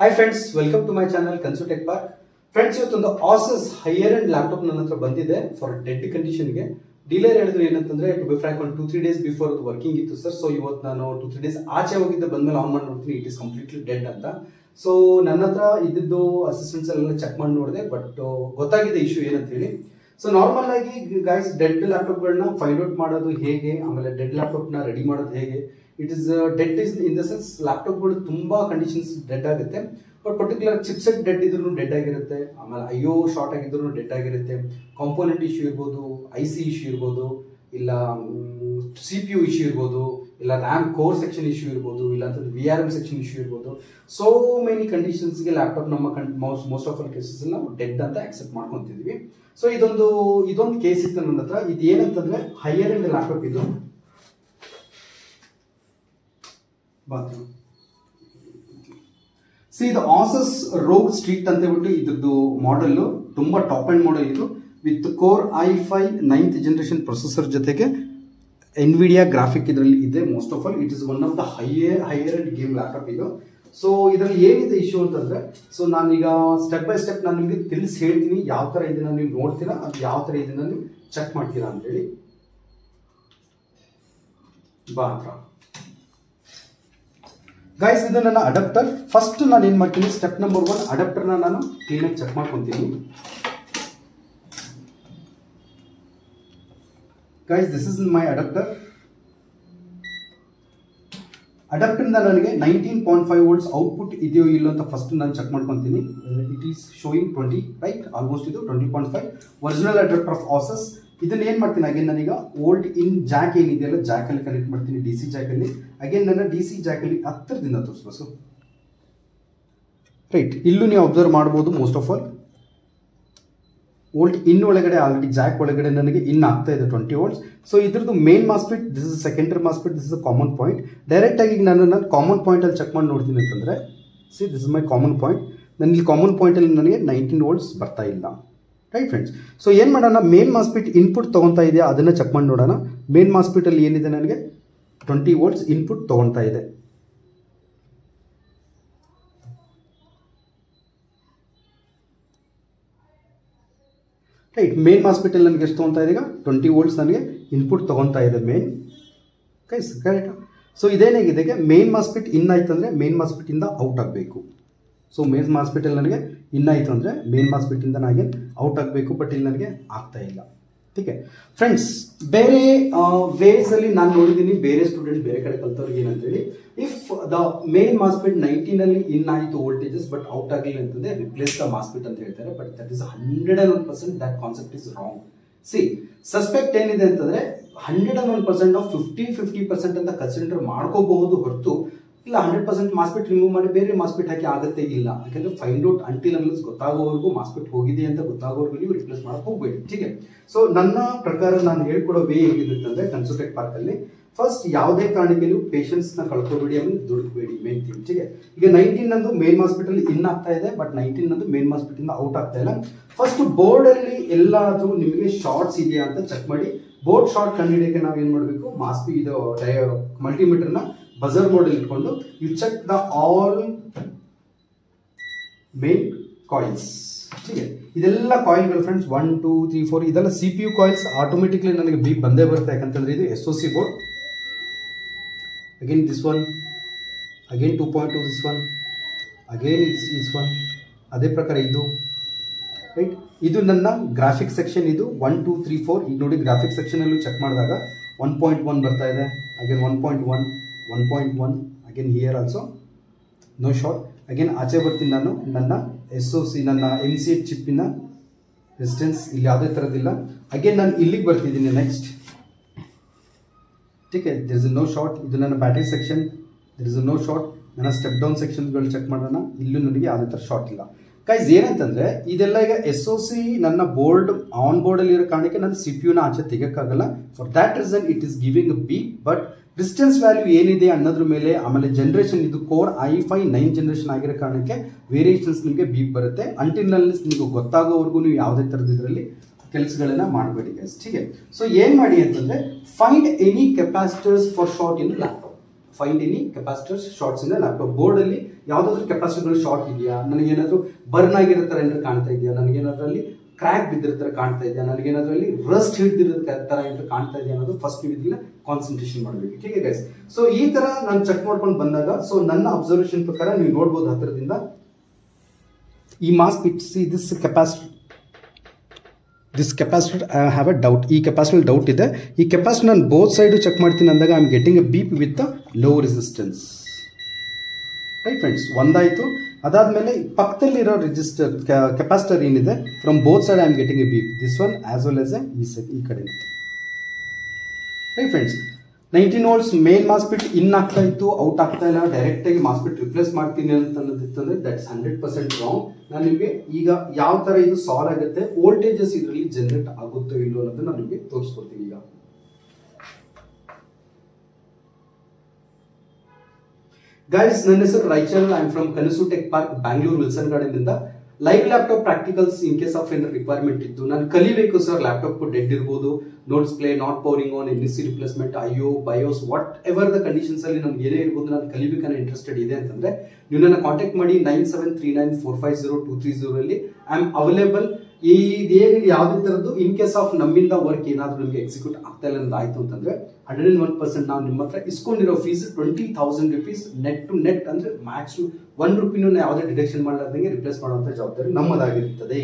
Hi friends welcome to my channel ಕನ್ಸುಟೆಕ್ park friends ಇವತ್ತೊಂದು Asus higher and laptop ನನ್ನ ಹತ್ರ ಬಂದಿದೆ ಫಾರ್ ಡೆಡ್ ಕಂಡೀಷನ್ಗೆ ಡೀಲರ್ ಹೇಳಿದ್ರು ಏನಂತಂದ್ರೆ ಟು ಬಿ ಫ್ರಾಕ್ ಒಂದು ಟೂ ತ್ರೀ ಡೇಸ್ ಬಿಫೋರ್ ಅದು ವರ್ಕಿಂಗ್ ಇತ್ತು ಸರ್ ಸೊ ಇವತ್ತು ನಾನು ಟೂ ತ್ರೀ ಡೇಸ್ ಆಚೆ ಹೋಗಿದ್ದೆ, ಬಂದ್ಮೇಲೆ ಆನ್ ಮಾಡಿ ನೋಡ್ತೀನಿ ಇಟ್ ಇಸ್ ಕಂಪ್ಲೀಟ್ಲಿ ಡೆಡ್ ಅಂತ. ಸೊ ನನ್ನ ಹತ್ರ ಇದ್ದಿದ್ದು ಅಸಿಸ್ಟೆಂಟ್ಸ್ ಎಲ್ಲ ಚೆಕ್ ಮಾಡಿ ನೋಡಿದೆ ಬಟ್ ಗೊತ್ತಾಗಿದೆ ಇಶ್ಯೂ ಏನಂತ ಹೇಳಿ. ಸೊ ನಾರ್ಮಲ್ ಆಗಿ ಗೈಸ್ ಡೆಡ್ ಲ್ಯಾಪ್ಟಾಪ್ಗಳನ್ನ ಫೈಂಡ್ ಔಟ್ ಮಾಡೋದು ಹೇಗೆ? ಆಮೇಲೆ ಡೆಡ್ ಲ್ಯಾಪ್ಟಾಪ್ನ ರೆಡಿ ಮಾಡೋದು ಹೇಗೆ? It is dead is in the sense ಲ್ಯಾಪ್ಟಾಪ್ಗಳು ತುಂಬಾ ಕಂಡೀಷನ್ಸ್ ಡೆಡ್ ಆಗುತ್ತೆ. ಬಟ್ ಪರ್ಟಿಕ್ಯುಲರ್ ಚಿಪ್ಸೆಟ್ ಡೆಡ್ ಇದ್ರೂ ಡೆಡ್ ಆಗಿರುತ್ತೆ. ಆಮೇಲೆ ಅಯ್ಯೋ ಶಾರ್ಟ್ ಆಗಿದ್ರು ಡೆಡ್ ಆಗಿರುತ್ತೆ. ಕಾಂಪೋನೆಂಟ್ ಇಶ್ಯೂ ಇರ್ಬೋದು ಐ ಸಿ ಇಶ್ಯೂ ಇರ್ಬೋದು, ಇಲ್ಲ ಸಿ ಪಿ ಯು ಇಶ್ಯೂ ಇರ್ಬೋದು ಇಲ್ಲ ರ್ಯಾಮ್ ಕೋರ್ ಸೆಕ್ಷನ್ ಇಶ್ಯೂ ಇರ್ಬೋದು, ಇಲ್ಲ ಅಂತಂದ್ರೆ V R M section issue ಇರ್ಬೋದು. ಸೋ ಮೆನಿ ಕಂಡೀಷನ್ಸ್ಗೆ ಲ್ಯಾಪ್ಟಾಪ್ ನಮ್ಮ ಮೌಸ್ ಮೋಸ್ಟ್ ಆಫ್ ಆಲ್ ಕೇಸಸ್ ನಾವು ಡೆಡ್ ಅಂತ ಆಕ್ಸೆಪ್ಟ್ ಮಾಡ್ಕೊತಿದ್ವಿ. ಸೊ ಇದೊಂದು ಇದೊಂದು ಕೇಸ್ ಇತ್ತು ನನ್ನ ಹತ್ರ. ಇದು ಏನಂತಂದ್ರೆ ಹೈಯರ್ ಎಂಡ್ ಲ್ಯಾಪ್ಟಾಪ್ ಇದು. ಬಾತ್ರೂಮ್ ಸಿ ಇದು ಆಸಸ್ ರೋಗ್ ಸ್ಟ್ರೀಟ್ ಅಂತ ಹೇಳ್ಬಿಟ್ಟು ಇದ್ರದ್ದು ಮಾಡೆಲ್ ತುಂಬಾ ಟಾಪ್ ಅಂಡ್ ಮಾಡೆಲ್ ಇದು with core i five ninth generation processor ಜೊತೆಗೆ ಎನ್ವಿಡಿಯಾ ಗ್ರಾಫಿಕ್ ಇದರಲ್ಲಿ ಇದೆ. Most of all it is one of the high higher end game laptop ಇದು. ಸೊ ಇದರಲ್ಲಿ ಏನಿದೆ ಇಶ್ಯೂ ಅಂತಂದರೆ ಸೊ ನಾನೀಗ ಸ್ಟೆಪ್ ಬೈ ಸ್ಟೆಪ್ ನಾನು ನಿಮಗೆ ತಿಳಿಸಿ ಹೇಳ್ತೀನಿ ಯಾವ ತರ ಇದನ್ನ ನೀವು ನೋಡ್ತೀರಾ, ಅದು ಯಾವ ತರ ಇದನ್ನ ನೀವು ಚೆಕ್ ಮಾಡ್ತೀರಾ ಅಂತೇಳಿ. ಬಾ ಹತ್ರ. ಗೈಸ್ ಇದು ನನ್ನ ಅಡಪ್ಟರ್ ಫಸ್ಟ್ ನಾನು ಏನು ಮಾಡ್ತೀನಿ ಸ್ಟೆಪ್ ನಂಬರ್ ಒನ್ ಅಡಪ್ಟರ್ನ ನಾನು ಕ್ಲೀನಾಗಿ ಚೆಕ್ ಮಾಡ್ಕೊತೀನಿ. Guys this is my adapter ಅಡಪ್ಟರ್ನ ನನಗೆ nineteen point five volts output ಇದೆಯೋ ಇಲ್ಲೋ ಅಂತ ಫಸ್ಟ್ ನಾನು ಚೆಕ್ ಮಾಡ್ಕೊತೀನಿ. It is showing twenty right almost ಇದು twenty point five original adapter of Asus ಇದನ್ನ ಏನು ಮಾಡ್ತೀನಿ? ಅಗೇನ್ ನಾನೀಗ ಓಲ್ಡ್ ಇನ್ ಜಾಕ್ ಏನಿದೆಯಲ್ಲ ಜಾಕಲ್ಲಿ ಕನೆಕ್ಟ್ ಮಾಡ್ತೀನಿ ಡಿ ಸಿ ಜಾಕಲ್ಲಿ ಅಗೇನ್ ನನ್ನ ಡಿ ಸಿ ಜಾಕಲ್ಲಿ ಹತ್ತಿರದಿಂದ ತೋರಿಸ್ಬೇಕು. ರೈಟ್ ಇಲ್ಲೂ ನೀವು ಅಬ್ಸರ್ವ್ ಮಾಡ್ಬೋದು most of all volt in ಒಳಗಡೆ ಆಲ್ರೆಡಿ ಜಾಕ್ ಒಳಗಡೆ ನನಗೆ ಇನ್ ಆಗ್ತಾ ಇದೆ ಟ್ವೆಂಟಿ ವೋಲ್ಟ್ಸ್ ಸೊ ಇದ್ರದ್ದು main MOSFET this is secondary MOSFET this is common point direct ಆಗಿ ನಾನು ನಾನು ಕಾಮನ್ ಪಾಯಿಂಟ್ ಅಲ್ಲಿ ಚೆಕ್ ಮಾಡಿ ನೋಡ್ತೀನಿ ಅಂತಂದ್ರೆ see this is my common point ನನ್ನ ಇಲ್ಲಿ ಕಾಮನ್ ಪಾಯಿಂಟ್ ಅಲ್ಲಿ ನನಗೆ ನೈನ್ಟೀನ್ ವೋಲ್ಟ್ಸ್ ಬರ್ತಾ ಇಲ್ಲ. ರೈಟ್ ಫ್ರೆಂಡ್ಸ್ ಸೊ ಏನು ಮಾಡೋಣ? ಮೇನ್ ಮಾಸ್ಪಿಟ್ ಇನ್ಪುಟ್ ತೊಗೊತಾ ಇದೆಯಾ? ಅದನ್ನು ಚೆಕ್ ಮಾಡಿ ನೋಡೋಣ. ಮೇನ್ ಮಾಸ್ಪಿಟಲ್ಲಿ ಏನಿದೆ ನನಗೆ? ಟ್ವೆಂಟಿ ವೋಲ್ಟ್ಸ್ ಇನ್ಪುಟ್ ತೊಗೊತಾ ಇದೆ. ರೈಟ್ ಮೇನ್ ಹಾಸ್ಪಿಟಲ್ ನನಗೆ ಎಷ್ಟು ತೊಗೊತಾ ಇದೆ ಟ್ವೆಂಟಿ ವೋಲ್ಟ್ಸ್ ನನಗೆ ಇನ್ಪುಟ್ ತೊಗೊತಾ ಇದೆ ಮೇನ್ ಕೈಸ್ ಕರೆಕ್ಟ್ ಸೊ ಇದೇನಾಗಿದೆ ಮೇನ್ ಮಾಸ್ಪಿಟ್ ಇನ್ ಆಯ್ತು ಅಂದರೆ ಮೇನ್ ಮಾಸ್ಪಿಟಿಂದ ಔಟ್ ಆಗಬೇಕು. ಸೊ ಮೇನ್ ಹಾಸ್ಪಿಟಲ್ ನನಗೆ ಇನ್ನಾಯಿತು ಅಂದರೆ ಮೇನ್ ಹಾಸ್ಪಿಟಲಿಂದ ನನಗೆ ಔಟ್ ಆಗಬೇಕು? ಬಟ್ ಇಲ್ಲಿ ನನಗೆ ಆಗ್ತಾ ಇಲ್ಲ. ಟೀಕೆ ಫ್ರೆಂಡ್ಸ್ ಬೇರೆ ವೇಸಲ್ಲಿ ನಾನು ನೋಡಿದ್ದೀನಿ ಬೇರೆ ಸ್ಟೂಡೆಂಟ್ ಬೇರೆ ಕಡೆ ಕಲ್ತವ್ರಿಗೆ ಏನಂತೇಳಿ ಇಫ್ ದ ಮೇನ್ ಮಾಸ್ಪಿಟ್ ನೈನ್ಟೀನಲ್ಲಿ ಇನ್ ಆಯಿತು ವೋಲ್ಟೇಜಸ್ ಬಟ್ ಔಟ್ ಆಗಲಿಲ್ಲ ಅಂತಂದ್ರೆ ರಿಪ್ಲೇಸ್ ದ ಮಾಸ್ಪಿಟ್ ಅಂತ ಹೇಳ್ತಾರೆ. But that is hundred and one percent that concept is wrong see suspect ಏನಿದೆ ಅಂತಂದ್ರೆ hundred and one percent of fifty fifty percent ಅಂತ consider ಮಾಡ್ಕೋಬಹುದು ಹೊರತು ಇಲ್ಲ ಹಂಡ್ರೆಡ್ ಪರ್ಸೆಂಟ್ ಮಾಸ್ಪೆಟ್ ರಿಮೂವ್ ಮಾಡಿ ಬೇರೆ ಮಾಸ್ಪೆಟ್ ಹಾಕಿ ಆಗತ್ತೆ ಇಲ್ಲ. ಯಾಕಂದ್ರೆ ಫೈಂಡ್ ಔಟ್ ಅಂಟಿಲ್ ಅನ್ಲಸ್ ಗೊತ್ತಾಗೋವರೆಗೂ ಮಾಸ್ಪೆಟ್ ಹೋಗಿದೆ ಅಂತ ಗೊತ್ತಾಗೋವರೆಗೂ ನೀವು ರಿಪ್ಲೇಸ್ ಮಾಡಕ್ ಹೋಗ್ಬೇಡಿ. ಠೀಕ್ ಸೊ ನನ್ನ ಪ್ರಕಾರ ನಾನು ಹೇಳ್ಕೊಡೋ ವೇ ಹೇಗಿರುತ್ತೆ ಅಂದ್ರೆ ಕನ್ಸುಲ್ಟೆಂಟ್ ಪಾರ್ಕ್ ಅಲ್ಲಿ ಫಸ್ಟ್ ಯಾವುದೇ ಕಾರಣಕ್ಕೆ ನೀವು ಪೇಷಂಟ್ಸ್ನ ಕಳ್ಕೊಬೇಡಿ ಅಂದ್ರೆ ದುಡ್ಕಬೇಡಿ ಮೇನ್ ಥಿಂಗ್ ಟೀಕೆ ಈಗ ನೈನ್ಟೀನ್ ಅಂದು ಮೇನ್ ಹಾಸ್ಪಿಟಲ್ ಇನ್ ಆಗ್ತಾ ಇದೆ ಬಟ್ ನೈನ್ಟೀನ್ ನಂದು ಮೇನ್ ಹಾಸ್ಪಿಟಲ್ ಔಟ್ ಆಗ್ತಾ ಇಲ್ಲ. ಫಸ್ಟ್ ಬೋರ್ಡ್ ಅಲ್ಲಿ ಎಲ್ಲಾದ್ರೂ ನಿಮಗೆ ಶಾರ್ಟ್ಸ್ ಇದೆಯಾ ಅಂತ ಚೆಕ್ ಮಾಡಿ. ಬೋರ್ಡ್ ಶಾರ್ಟ್ ಕಂಡು ಹಿಡಿಯಕ್ಕೆ ನಾವು ಏನ್ ಮಾಡಬೇಕು ಮಾಸ್ಪಿ ಇದು ಮಲ್ಟಿಮೀಟರ್ನ ಬಜರ್ ಮೋಡ್ ಇಟ್ಕೊಂಡು you check the all main coils ಇದೆಲ್ಲ ಕಾಯಿಲ್ಗಳು friends one two three four ಇದೆಲ್ಲ C P U coils automatically ನನಗೆ ಬೀಪ್ ಬಂದೇ ಬರುತ್ತೆ. ಯಾಕಂತಂದ್ರೆ ಇದು S O C board again this one again two point two this one again is is one ಅದೇ ಪ್ರಕಾರ ಇದು. ರೈಟ್ ಇದು ನನ್ನ ಗ್ರಾಫಿಕ್ ಸೆಕ್ಷನ್ ಇದು. ಒನ್ ಟೂ ತ್ರೀ ಫೋರ್ ಈಗ ನೋಡಿ ಗ್ರಾಫಿಕ್ ಸೆಕ್ಷನಲ್ಲೂ ಚೆಕ್ ಮಾಡಿದಾಗ ಒನ್ ಪಾಯಿಂಟ್ ಒನ್ ಬರ್ತಾ ಇದೆ. Again one point one one point one again here also no short again ಆಚೆ ಬರ್ತೀನಿ ನಾನು. ನನ್ನ ಎಸ್ ಒ ಸಿ ನನ್ನ ಎಂ ಸಿ ಎಚ್ ಚಿಪ್ಪಿನ ರೆಸಿಸ್ಟೆನ್ಸ್ ಇಲ್ಲಿ ಯಾವುದೇ ಥರದಿಲ್ಲ ಅಗೇನ್ ನಾನು ಇಲ್ಲಿಗೆ ಬರ್ತಿದ್ದೀನಿ ನೆಕ್ಸ್ಟ್ ಟೀಕೆ ದಿರ್ ಇಸ್ ನೋ ಶಾರ್ಟ್ ಇದು ನನ್ನ battery section there is no short ನನ್ನ ಸ್ಟೆಪ್ ಡೌನ್ ಸೆಕ್ಷನ್ಗಳು ಚೆಕ್ ಮಾಡೋಣ. ಇಲ್ಲೂ ನನಗೆ ಯಾವುದೇ ಥರ ಶಾರ್ಟ್ ಇಲ್ಲ. ಗೈಸ್ ಏನಂತಂದರೆ, ಇದೆಲ್ಲ ಈಗ ಎಸ್ ಒ ಸಿ ನನ್ನ ಬೋರ್ಡ್ ಆನ್ ಬೋರ್ಡಲ್ಲಿರೋ ಕಾರಣಕ್ಕೆ ನನ್ನ ಸಿ ಪಿ ಯುನ ಆಚೆ ತೆಗೋಕ್ಕಾಗಲ್ಲ for that reason it is giving B but distance value ಏನಿದೆ ಅನ್ನೋದ್ರ ಮೇಲೆ ಆಮೇಲೆ ಜನರೇಷನ್ ಇದು core i five nine generation ಆಗಿರೋ ಕಾರಣಕ್ಕೆ ವೇರಿಯೇಷನ್ಸ್ ನಿಮಗೆ ಬೀಪ್ ಬರುತ್ತೆ. ಅಂಟಿನಲ್ಲಿ ನಿಮಗೆ ಗೊತ್ತಾಗೋವರೆಗೂ ನೀವು ಯಾವುದೇ ಥರದ ಇದರಲ್ಲಿ ಕೆಲಸಗಳನ್ನ ಮಾಡಬೇಡಿ ಅಷ್ಟೇ ಸೊ ಏನ್ ಮಾಡಿ ಅಂತಂದ್ರೆ find any capacitors for short in laptop find any capacitors shorts in laptop board ಅಲ್ಲಿ ಯಾವ್ದಾದ್ರು ಕೆಪಾಸಿಟರ್ ಶಾರ್ಟ್ ಇದೆಯಾ? ನನಗೇನಾದ್ರು ಬರ್ನ್ ಆಗಿರೋ ತರ ಏನಾದ್ರು ಕಾಣ್ತಾ ಇದೆಯಾ? ನನಗೇನಾದ್ರೂ ಅಲ್ಲಿ ಕ್ರ್ಯಾಕ್ ಬಿದ್ದಿರೋ ತರ ಕಾಣ್ತಾ ಇದೆಯಾ ನನಗೇನಾದ್ರೂ ಅಲ್ಲಿ ರಸ್ಟ್ ಹಿಡಿದಿರೋ ತರ ಏನಾದ್ರು ಕಾಣ್ತಾ ಇದೆಯಾ ಅನ್ನೋದು ಫಸ್ಟ್ ನೀವು ಇದನ್ನ ಕಾನ್ಸಂಟ್ರೇಷನ್ ಮಾಡಬೇಕು. ಹೀಗೆ ಗೈಸ್ ಸೊ ಈ ತರ ನಾನು ಚೆಕ್ ಮಾಡ್ಕೊಂಡು ಬಂದಾಗ ಸೊ ನನ್ನ ಅಬ್ಸರ್ವೇಷನ್ ಪ್ರಕಾರ ನೀವು ನೋಡ್ಬೋದು ಹತ್ತಿರದಿಂದ. ಈ mask it's this capacity this capacity I have a doubt ಈ ಕೆಪಾಸಿಟಿ ಡೌಟ್ ಇದೆ. ಈ ಕೆಪಾಸಿಟಿ ನಾನು ಬೋತ್ ಸೈಡು ಚೆಕ್ ಮಾಡ್ತೀನಿ ಅಂದಾಗ I am getting a beep with low resistance right friends ಒಂದಾಯಿತು. ಅದಾದಮೇಲೆ ಪಕ್ಕದಲ್ಲಿರೋ ರಿಜಿಸ್ಟರ್ ಕೆಪಾಸಿಟರ್ ಏನಿದೆ from both side I am getting a beep this one as well S A ಈ side ಈ ಕಡೆ right friends nineteen volts main MOSFET in ಆಗ್ತಾ ಇತ್ತು out ಆಗ್ತಾ ಇಲ್ಲ. ಡೈರೆಕ್ಟ್ ಆಗಿ ಮಾಸ್ಪಿಟ್ ರಿಪ್ಲೇಸ್ ಮಾಡ್ತೀನಿ ಅಂತ ಅನ್ನೋದಿತ್ತಂದ್ರೆ ದಟ್ಸ್ ಹಂಡ್ರೆಡ್ ಪರ್ಸೆಂಟ್ ರಾಂಗ್ ನಾನು ನಿಮಗೆ ಈಗ ಯಾವ ತರ ಇದು ಸಾಲ್ವ್ ಆಗುತ್ತೆ ವೋಲ್ಟೇಜಸ್ ಇದರಲ್ಲಿ ಜನರೇಟ್ ಆಗುತ್ತೋ ಇಲ್ಲೋ ಅನ್ನೋದನ್ನ ನಾನು ನಿಮಗೆ ತೋರಿಸ್ಕೊಡ್ತೀನಿ ಈಗ. ಗೈಸ್ ನನ್ನ ಹೆಸರು Rachel I am from Kanasu tech park Bangalore Wilson Garden ಇಂದ. Live laptop practicals in case of ಏನಾದ್ರು ರಿಕ್ವೈರ್ಮೆಂಟ್ ಇತ್ತು. ನಾನು ಕಲಿಬೇಕು ಸರ್ ಲ್ಯಾಪ್ಟಾಪ್ ಡೆಡ್ ಇರ್ಬೋದು. No display not powering on N C replacement ಐಯೋ BIOS whatever the conditions ಅಲ್ಲಿ ನಮ್ಗೆ ಏನೇ ಇರ್ಬೋದು, ನಾನು ಕಲಿಬೇಕನ್ನ ಇಂಟ್ರೆಸ್ಟೆಡ್ ಇದೆ ಅಂತಂದ್ರೆ, ನೀವು ನನ್ನ ಕಾಂಟ್ಯಾಕ್ಟ್ ಮಾಡಿ nine seven three nine four five zero two three zero ಅಲ್ಲಿ. ಐ ಆಮ್ ಅವೈಲೇಬಲ್ ಇದೇನು ಯಾವುದೇ ಥರದ್ದು ಇನ್ ಕೇಸ್ ಆಫ್ ನಮ್ಮಿಂದ ವರ್ಕ್ ಏನಾದರೂ ನಿಮಗೆ ಎಕ್ಸಿಕ್ಯೂಟ್ ಆಗ್ತಾ ಇಲ್ಲ ಅಂತ ಆಯ್ತು ಅಂತಂದ್ರೆ ಹಂಡ್ರೆಡ್ ಅಂಡ್ ಒನ್ ಪರ್ಸೆಂಟ್ ನಾವು ನಿಮ್ಮ ಹತ್ರ ಇಸ್ಕೊಂಡಿರೋ fees twenty thousand rupees net to net ಅಂದ್ರೆ ಮ್ಯಾಕ್ಸ್ ಒನ್ ರುಪಿನೂ ಯಾವುದೇ ಡಿಡಕ್ಷನ್ ಮಾಡಲಾರ್ದಂಗೆ ರಿಪ್ಲೇಸ್ ಮಾಡುವಂಥ ಜವಾಬ್ದಾರಿ ನಮ್ಮದಾಗಿರುತ್ತದೆ.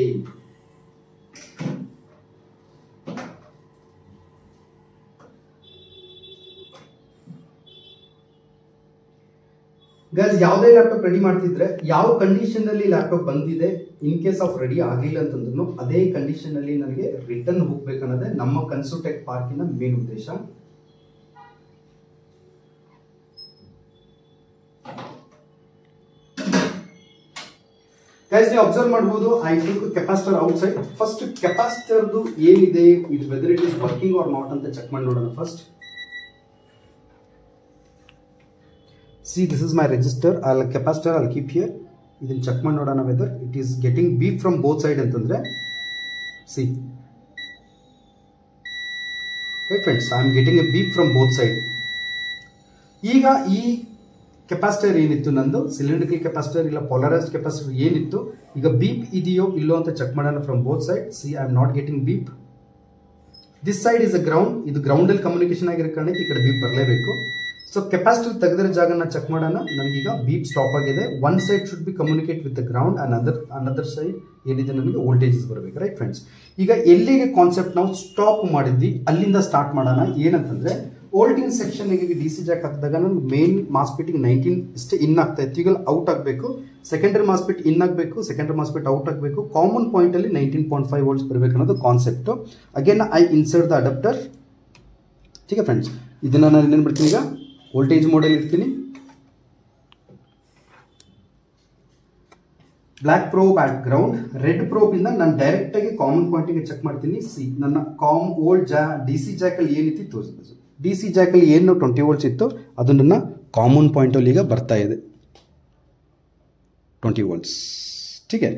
ಗೈಸ್ ಯಾವುದೇ ಲ್ಯಾಪ್ಟಾಪ್ ರೆಡಿ ಮಾಡ್ತಿದ್ರೆ ಯಾವ ಕಂಡೀಷನ್ ಅಲ್ಲಿ ಲ್ಯಾಪ್ಟಾಪ್ ಬಂದಿದೆ ಇನ್ ಕೇಸ್ ಆಫ್ ರೆಡಿ ಆಗಿಲ್ಲ ಅಂತಂದ್ರೂ ಅದೇ ಕಂಡೀಷನ್ ಅಲ್ಲಿ ನನಗೆ ರಿಟರ್ನ್ ಹೋಗ್ಬೇಕನ್ನೋದೇ ನಮ್ಮ ಕನ್ಸುಟೆಕ್ ಪಾರ್ಕಿನ ಮೇನ್ ಉದ್ದೇಶ. ಗೈಸ್ ನೀವು ಅಬ್ಸರ್ವ್ ಮಾಡಬಹುದು I took capacitor outside first ಕೆಪಾಸಿಟರ್ದು ಏನಿದೆ ಇದು whether it is working or not ಅಂತ ಚೆಕ್ ಮಾಡಿ ನೋಡೋಣ first see this is my resistor I'll capacitor, I'll keep here. ಇದನ್ನು ಚೆಕ್ ಮಾಡಿ ನೋಡೋಣ whether it is getting beep from both side ಅಂತಂದ್ರೆ see right friends I am getting a beep from both side ಈಗ ಈ capacitor ಏನಿತ್ತು ನಂದು? Cylindrical capacitor ಇಲ್ಲ polarised capacitor ಏನಿತ್ತು? ಈಗ ಬೀಪ್ ಇದೆಯೋ ಇಲ್ಲೋ ಅಂತ ಚೆಕ್ ಮಾಡೋಣ from both side see I am not getting beep this side is a ground ಇದು ಗ್ರೌಂಡಲ್ಲಿ ಕಮ್ಯುನಿಕೇಶನ್ ಆಗಿರೋ ಕಾರಣಕ್ಕೆ ಈ ಕಡೆ ಬೀಪ್ ಬರಲೇಬೇಕು. ಸೊ ಕೆಪಾಸಿಟಿ ತೆಗೆದಿರೋ ಜಾಗನ ಚೆಕ್ ಮಾಡೋಣ. ನನಗೀಗ ಬೀಪ್ ಸ್ಟಾಪ್ ಆಗಿದೆ. One side should be communicate with the ground and other another side ಏನಿದೆ ನನಗೆ ವೋಲ್ಟೇಜಸ್ ಬರಬೇಕು ರೈಟ್ ಫ್ರೆಂಡ್ಸ್ ಈಗ ಎಲ್ಲಿಗೆ ಕಾನ್ಸೆಪ್ಟ್ ನಾವು ಸ್ಟಾಪ್ ಮಾಡಿದ್ವಿ, ಅಲ್ಲಿಂದ ಸ್ಟಾರ್ಟ್ ಮಾಡೋಣ. ಏನಂತಂದರೆ ಸೆಕ್ಷನ್ ಈಗ ಡಿ ಸಿ ಜಾಕ್ ಹಾಕಿದಾಗ ನಾನು ಮೇನ್ ಮಾಸ್ಪೀಟಿಗೆ ನೈನ್ಟೀನ್ ಇಷ್ಟೇ ಇನ್ ಆಗ್ತಾ ಇತ್ತು. ಈಗ ಔಟ್ ಆಗಬೇಕು. ಸೆಕೆಂಡರಿ ಮಾಸ್ಪೀಟ್ ಇನ್ ಆಗಬೇಕು. ಸೆಕೆಂಡರಿ ಮಾಸ್ಪೀಟ್ ಔಟ್ ಆಗಬೇಕು. ಕಾಮನ್ ಪಾಯಿಂಟಲ್ಲಿ ನೈನ್ಟೀನ್ ಪಾಯಿಂಟ್ ಫೈವ್ ವೋಲ್ಟ್ಸ್ ಬರಬೇಕು ಅನ್ನೋದು concept again I insert the adapter okay friends ಇದನ್ನು ನಾನು ಏನೇನು ಬಿಡ್ತೀನಿ ಈಗ? ವೋಲ್ಟೇಜ್ ಮಾಡೆಲ್ ಇರ್ತೀನಿ black probe back ground red ಪ್ರೋಬಿಂದ ನಾನು ಡೈರೆಕ್ಟಾಗಿ ಕಾಮನ್ ಪಾಯಿಂಟಿಗೆ ಚೆಕ್ ಮಾಡ್ತೀನಿ. ಸಿ, ನನ್ನ ಕಾಮ್ ಓಲ್ಡ್ ಜಾ ಡಿ ಸಿ ಜಾಕಲ್ಲಿ ಏನಿತ್ತು ತೋರಿಸ್ತು ಡಿ ಸಿ ಜಾಕಲ್ಲಿ ಏನು ಟ್ವೆಂಟಿ ವೋಲ್ಟ್ಸ್ ಇತ್ತು, ಅದು ನನ್ನ ಕಾಮನ್ ಪಾಯಿಂಟಲ್ಲಿ ಈಗ ಬರ್ತಾ ಇದೆ. ಟ್ವೆಂಟಿ ವೋಲ್ಟ್ಸ್ ಠೀಕೆ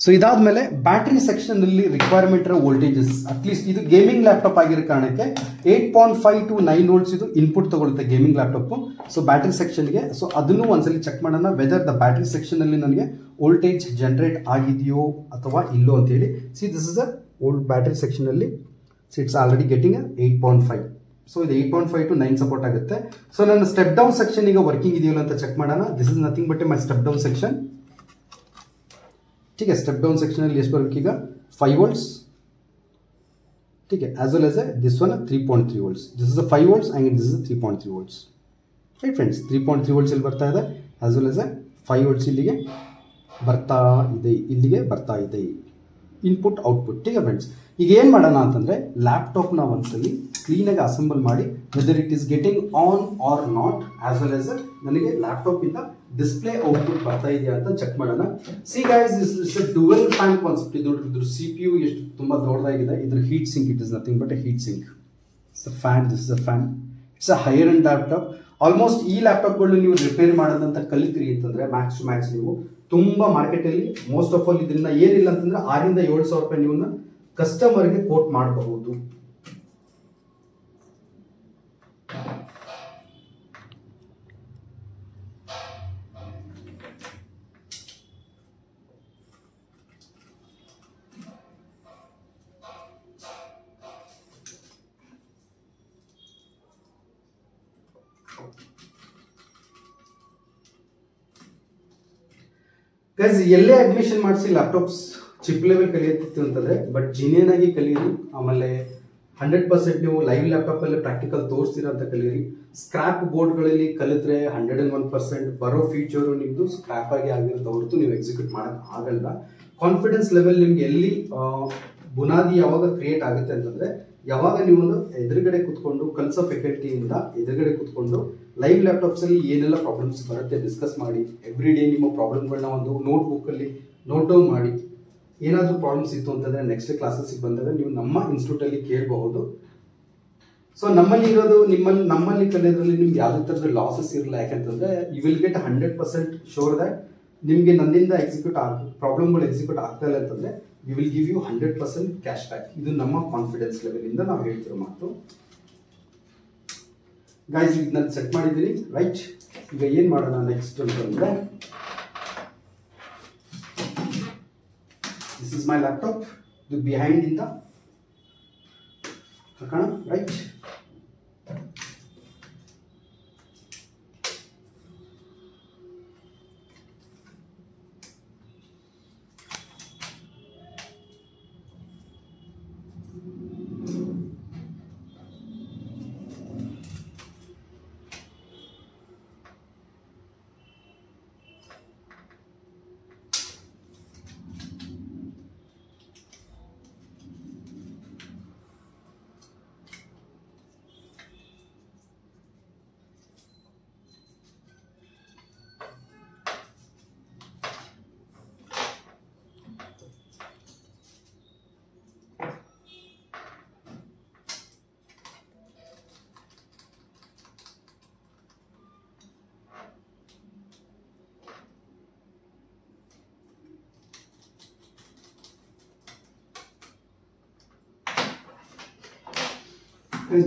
ಸೊ ಇದಾದ್ಮೇಲೆ ಬ್ಯಾಟ್ರಿ ಸೆಕ್ಷನ್ ಅಲ್ಲಿ ರಿಕ್ವೈರ್ಮೆಂಟ್ ಇರೋ ವೋಲ್ಟೇಜಸ್ ಅಟ್ಲೀಸ್ಟ್ ಇದು ಗೇಮಿಂಗ್ ಲ್ಯಾಪ್ಟಾಪ್ ಆಗಿರೋ ಕಾರಣಕ್ಕೆ eight point five two nine volts ಇದು ಇನ್ಪುಟ್ ತಗೊಳುತ್ತೆ ಗೇಮಿಂಗ್ ಲ್ಯಾಪ್ಟಾಪ್ ಸೊ ಬ್ಯಾಟ್ರಿ ಸೆಕ್ಷನ್ಗೆ ಸೊ ಅದನ್ನು ಒಂದ್ಸಲಿ ಚೆಕ್ ಮಾಡೋಣ ವೆದರ್ ದ ಬ್ಯಾಟ್ರಿ ಸೆಕ್ಷನ್ ಅಲ್ಲಿ ನನಗೆ ವೋಲ್ಟೇಜ್ ಜನರೇಟ್ ಆಗಿದೆಯೋ ಅಥವಾ ಇಲ್ಲೋ ಅಂತ ಹೇಳಿ see this is a old battery section ಅಲ್ಲಿ it's already getting eight point five so ಇದು eight point five to nine support ಆಗುತ್ತೆ. ಸೊ ನನ್ನ ಸ್ಟೆಪ್ ಡೌನ್ ಸೆಕ್ಷನ್ ಈಗ ವರ್ಕಿಂಗ್ ಇದೆಯಲ್ಲ ಅಂತ ಚೆಕ್ ಮಾಡೋಣ. This is nothing but my step down section ठीक है स्टेप डाउन सेक्शन ಅಲ್ಲಿ ಎಷ್ಟು ಬರಬೇಕೀಗ ಫೈವ್ ವೋಲ್ಟ್ಸ್ ठीक है as well as this one 3.3 volts this is a 5 volts and this is a 3.3 volts right friends 3.3 volts ಇಲ್ಲಿ ಬರ್ತಾ ಇದೆ as well as 5 volts ಇಲ್ಲಿಗೆ ಬರ್ತಾ ಇದೆ ಇಲ್ಲಿಗೆ ಬರ್ತಾ ಇದೆ ಇನ್ಪುಟ್ ಔಟ್ಪುಟ್ ठीक है ಫ್ರೆಂಡ್ಸ್ ಈಗ ಏನು ಮಾಡೋಣ ಅಂತಂದ್ರೆ ಲ್ಯಾಪ್ಟಾಪ್ನ ಒಂದ್ಸಲಿ ಕ್ಲೀನಾಗಿ ಅಸೆಂಬಲ್ ಮಾಡಿ whether it is getting on or not as well as ನನಗೆ ಲ್ಯಾಪ್ಟಾಪ್ ಇಂದ ಡಿಸ್ಪ್ಲೇ ಔಟ್ಪುಟ್ ಬರ್ತಾ ಇದೆಯಾ ಅಂತ ಚೆಕ್ ಮಾಡೋಣ. See guys is dual fan concept ಇದು ಇದ್ರ ಸಿ ಪಿ ಯು ಎಷ್ಟು ತುಂಬ ದೊಡ್ಡದಾಗಿದೆ. ಇದ್ರ heat sink it is nothing but a heat sink it's a fan this is a fan it's a higher end laptop almost ಈ ಲ್ಯಾಪ್ಟಾಪ್ಗಳನ್ನ ನೀವು repair ಮಾಡೋದಂತ ಕಲಿತೀರಿ ಅಂತಂದ್ರೆ ಮ್ಯಾಕ್ಸ್ ಟು ಮ್ಯಾಕ್ಸ್ ನೀವು ತುಂಬಾ ಮಾರ್ಕೆಟಲ್ಲಿ ಮೋಸ್ಟ್ ಆಫ್ ಆಲ್ ಇದರಿಂದ ಏನಿಲ್ಲ ಅಂತಂದ್ರೆ ಆರಿಂದ ಏಳು ಸಾವಿರ ರೂಪಾಯಿ ನೀವು ಕಸ್ಟಮರ್ಗೆ ಕೋಟ್ ಮಾಡಬಹುದು. ಗೈಸ್ ಎಲ್ಲೇ ಅಡ್ಮಿಷನ್ ಮಾಡಿಸಿ ಲ್ಯಾಪ್ಟಾಪ್ಸ್ ಚಿಪ್ ಲೆವೆಲ್ ಕಲಿಯುತ್ತಿತ್ತು ಅಂತಂದ್ರೆ ಬಟ್ ಜಿನಿಯನ್ ಆಗಿ ಕಲಿಯಿರಿ. ಆಮೇಲೆ ಹಂಡ್ರೆಡ್ ಪರ್ಸೆಂಟ್ ನೀವು ಲೈವ್ ಲ್ಯಾಪ್ಟಾಪ್ ಅಲ್ಲಿ ಪ್ರಾಕ್ಟಿಕಲ್ ತೋರಿಸ್ತೀರಾ ಅಂತ ಕಲಿಯಿರಿ. ಸ್ಕ್ರಾಪ್ ಬೋರ್ಡ್ಗಳಲ್ಲಿ ಕಲಿತ್ರೆ ಹಂಡ್ರೆಡ್ ಅಂಡ್ ಒನ್ ಪರ್ಸೆಂಟ್ ಬರೋ ಫ್ಯೂಚರು ನಿಮ್ದು ಸ್ಕ್ರಾಪ್ ಆಗಿ ಆಗಿರುತ್ತೆ ಹೊರತು ನೀವು ಎಕ್ಸಿಕ್ಯೂಟ್ ಮಾಡಕ್ ಆಗಲ್ಲ. ಕಾನ್ಫಿಡೆನ್ಸ್ ಲೆವೆಲ್ ನಿಮ್ಗೆ ಎಲ್ಲಿ ಬುನಾದಿ ಯಾವಾಗ ಕ್ರಿಯೇಟ್ ಆಗುತ್ತೆ ಅಂತಂದ್ರೆ, ಯಾವಾಗ ನೀವೊಂದು ಎದುರುಗಡೆ ಕುತ್ಕೊಂಡು ಕಲ್ಸೋ ಫೆಕಲ್ಟಿಯಿಂದ ಎದುರುಗಡೆ ಕುತ್ಕೊಂಡು ಲೈವ್ ಲ್ಯಾಪ್ಟಾಪ್ಸಲ್ಲಿ ಏನೆಲ್ಲ ಪ್ರಾಬ್ಲಮ್ಸ್ ಬರುತ್ತೆ ಡಿಸ್ಕಸ್ ಮಾಡಿ. ಎವ್ರಿ ಡೇ ನಿಮ್ಮ ಪ್ರಾಬ್ಲಮ್ಗಳನ್ನ ಒಂದು ನೋಟ್ ಬುಕ್ ಅಲ್ಲಿ ನೋಟ್ ಡೌನ್ ಮಾಡಿ. ಏನಾದರೂ ಪ್ರಾಬ್ಲಮ್ಸ್ ಇತ್ತು ಅಂತಂದ್ರೆ ನೆಕ್ಸ್ಟ್ ಕ್ಲಾಸಸ್ಗೆ ಬಂದಾಗ ನೀವು ನಮ್ಮ ಇನ್ಸ್ಟಿಟ್ಯೂಟ್ ಅಲ್ಲಿ ಕೇಳಬಹುದು. ಸೊ ನಮ್ಮಲ್ಲಿ ಇರೋದು ನಿಮ್ಮಲ್ಲಿ ನಮ್ಮಲ್ಲಿ ಕಲಿಯೋದ್ರಲ್ಲಿ ನಿಮ್ಗೆ ಯಾವುದೇ ಥರದ ಲಾಸಸ್ ಇರಲ್ಲ. ಯಾಕಂತಂದರೆ you will get hundred percent sure that ನಿಮಗೆ ನನ್ನಿಂದ ಎಕ್ಸಿಕ್ಯೂಟ್ ಆಗ ಪ್ರಾಬ್ಲಮ್ಗಳು ಎಕ್ಸಿಕ್ಯೂಟ್ ಆಗ್ತಾ ಇಲ್ಲ ಅಂತಂದ್ರೆ we will give you hundred percent cash back ಇದು ನಮ್ಮ ಕಾನ್ಫಿಡೆನ್ಸ್ ಲೆವೆಲಿಂದ ನಾವು ಹೇಳ್ತಿರೋ ಮಾತು. ಗೈಸ್ ಈಗ ನಾನು ಸೆಟ್ ಮಾಡಿದ್ದೀನಿ. ರೈಟ್ ಈಗ ಏನು ಮಾಡೋಣ ನೆಕ್ಸ್ಟ್ ಅಂತಂದ್ರೆ ದಿಸ್ ಇಸ್ ಮೈ ಲ್ಯಾಪ್ಟಾಪ್ ಇದು ಬಿಹೈಂಡ್ ಇಂದ. ಹಾಕೋಣ? ರೈಟ್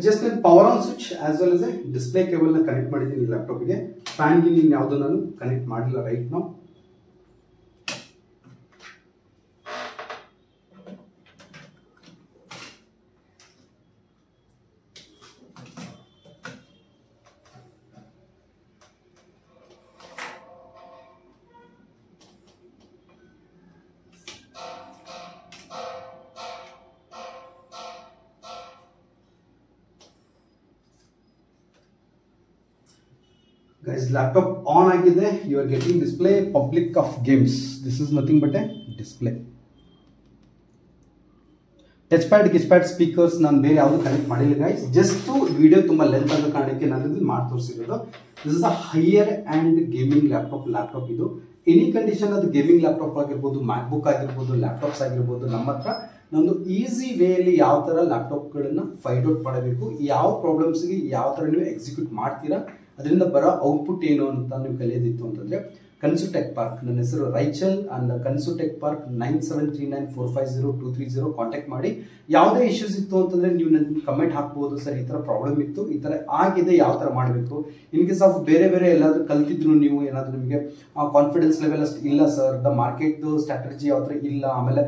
ಜಸ್ಟ್ ನಾನು power on switch as well as a display ಕೇಬಲ್ನ connect ಮಾಡಿದ್ದೀನಿ ಲ್ಯಾಪ್ಟಾಪ್ಗೆ ಫ್ಯಾನ್ಗೆ ನೀನು ಯಾವುದೂ ನಾನು ಕನೆಕ್ಟ್ ಮಾಡಿಲ್ಲ ರೈಟ್ ನಾವು ಗೈಸ್ ಲ್ಯಾಪ್ಟಾಪ್ ಆನ್ ಆಗಿದೆ. You are getting display public of games this is nothing but a display touch pad ಗಿಚ್ pad speakers ನಾನು ಬೇರೆ ಯಾವುದು ಕನೆಕ್ಟ್ ಮಾಡಿಲ್ಲ ಗೈಸ್ ಜಸ್ಟ್ ವಿಡಿಯೋ ತುಂಬ ಲೆಂತ್ ಆಗೋ ಕಾರಣಕ್ಕೆ ನಾನು ಇದನ್ನು ಮಾಡಿ ತೋರಿಸಿರೋದು. This is a higher and gaming laptop laptop ಇದು. ಎನಿ ಕಂಡೀಷನ್ ಅದು ಗೇಮಿಂಗ್ ಲ್ಯಾಪ್ಟಾಪ್ ಆಗಿರ್ಬೋದು ಮ್ಯಾಕ್ಬುಕ್ ಆಗಿರ್ಬೋದು ಲ್ಯಾಪ್ಟಾಪ್ಸ್ ಆಗಿರ್ಬೋದು, ನಮ್ಮ ಹತ್ರ ನಮ್ಮದು ಈಸಿ ವೇಯಲ್ಲಿ ಯಾವ ಥರ ಲ್ಯಾಪ್ಟಾಪ್ಗಳನ್ನು ಫೈಂಡ್ ಔಟ್ ಮಾಡಬೇಕು, ಯಾವ ಪ್ರಾಬ್ಲಮ್ಸ್ಗೆ ಯಾವ ಥರ ನೀವು ಎಕ್ಸಿಕ್ಯೂಟ್ ಮಾಡ್ತೀರಾ ಅದರಿಂದ ಬರೋ ಔಟ್ಪುಟ್ ಏನು ಅಂತ ನೀವು ಕಲಿಯೋದಿತ್ತು ಅಂತಂದರೆ ಕನ್ಸುಟೆಕ್ ಪಾರ್ಕ್. ನನ್ನ ಹೆಸರು Rachel and ಕನ್ಸುಟೆಕ್ Park nine seven three nine four five zero two three zero contact ಮಾಡಿ. ಯಾವುದೇ ಇಶ್ಯೂಸ್ ಇತ್ತು ಅಂತಂದರೆ ನೀವು ನನ್ನ ಕಮೆಂಟ್ ಹಾಕ್ಬೋದು, ಸರ್, ಈ ಥರ ಪ್ರಾಬ್ಲಮ್ ಇತ್ತು, ಈ ಥರ ಆಗಿದೆ, ಯಾವ ಥರ ಮಾಡಬೇಕು? ಇನ್ ಕೇಸ್ ಆಫ್ ಬೇರೆ ಬೇರೆ ಎಲ್ಲಾದರೂ ಕಲ್ತಿದ್ರು ನೀವು, ಏನಾದರೂ ನಿಮಗೆ ಕಾನ್ಫಿಡೆನ್ಸ್ ಲೆವೆಲ್ ಅಷ್ಟು ಇಲ್ಲ, ಸರ್, ದ ಮಾರ್ಕೆಟ್ ಸ್ಟ್ರಾಟಜಿ ಯಾವ ಥರ ಇಲ್ಲ, ಆಮೇಲೆ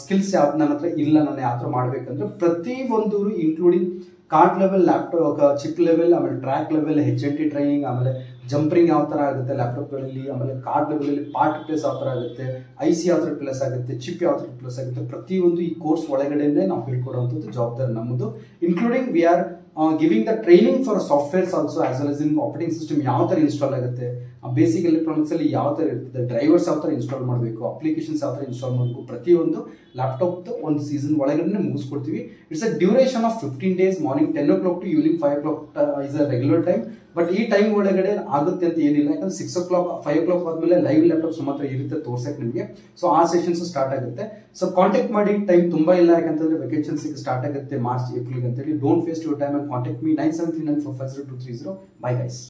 ಸ್ಕಿಲ್ಸ್ ಯಾವ, ನನ್ನ ಹತ್ರ ಇಲ್ಲ, ನಾನು ಯಾವ ಥರ ಮಾಡಬೇಕಂದ್ರೆ ಪ್ರತಿ ಒಂದು including card level laptop chip level ಆಮೇಲೆ track level H N T training ಆಮೇಲೆ ಜಂಪ್ರಿಂಗ್ ಯಾವ ಥರ ಆಗುತ್ತೆ ಲ್ಯಾಪ್ಟಾಪ್ಗಳಲ್ಲಿ ಆಮೇಲೆ ಕಾರ್ಡ್ ಲೆವೆಲಲ್ಲಿ ಪಾರ್ಟ್ ಪ್ಲೇಸ್ ಯಾವ ಥರ ಆಗುತ್ತೆ ಐ ಸಿ ಯಾವ ಥರ ಪ್ಲೇಸ್ ಆಗುತ್ತೆ ಚಿಪ್ ಯಾವ ಥರ ಪ್ಲೇಸ್ ಆಗುತ್ತೆ, ಪ್ರತಿಯೊಂದು ಈ ಕೋರ್ಸ್ ಒಳಗಡೆನೇ ನಾವು ಹೇಳ್ಕೊಡುವಂಥದ್ದು ಜವಾಬ್ದಾರಿ ನಮ್ಮದು including we are giving the training for softwares also as well as in operating system ಯಾವ ಥರ ಇನ್ಸ್ಟಾಲ್ ಆಗುತ್ತೆ? ಬೇಸಿಕ್ ಎಲೆಕ್ಟ್ರಾನಿಕ್ಸ್ ಅಲ್ಲಿ ಯಾವ ಥರ ಇರ್ತದೆ? ಡ್ರೈವರ್ಸ್ ಯಾವ ಥರ ಇನ್ಸ್ಟಾಲ್ ಮಾಡಬೇಕು? ಅಪ್ಲಿಕೇಶನ್ಸ್ ಯಾವ ಥರ ಇನ್ಸ್ಟಾಲ್ ಮಾಡಬೇಕು? ಪ್ರತಿಯೊಂದು ಲ್ಯಾಪ್ಟಾಪ್ ಒಂದು ಸೀಸನ್ ಒಳಗಡೆ ಮುಗಿಸ್ಕೊಡ್ತೀವಿ. It's a duration of fifteen days morning ten o'clock to evening five o'clock is a regular time but ಈ ಟೈಮ್ ಒಳಗಡೆ ಆಗುತ್ತೆ ಅಂತ ಏನಿಲ್ಲ. ಯಾಕಂದ್ರೆ six o'clock five o'clock ಆದ್ಮೇಲೆ ಲೈವ್ ಲ್ಯಾಪ್ಟಾಪ್ ಮಾತ್ರ ಇರುತ್ತೆ, ತೋರ್ಸಕ್ ನಿಮಗೆ. ಸೊ ಆ ಸೆಷನ್ಸ್ ಸ್ಟಾರ್ಟ್ ಆಗುತ್ತೆ. ಸೊ ಕಾಂಟ್ಯಾಕ್ಟ್ ಮಾಡಿ ಟೈಮ್ ತುಂಬಾ ಇಲ್ಲ. ಯಾಕಂತಂದ್ರೆ ವೆಕೇಶನ್ಸ್ ಸ್ಟಾರ್ಟ್ ಆಗುತ್ತೆ ಮಾರ್ಚ್ ಏಪ್ರಿಲ್ ಅಂತ ಹೇಳಿ don't waste your time and contact me nine seven three nine four five zero two three zero bye guys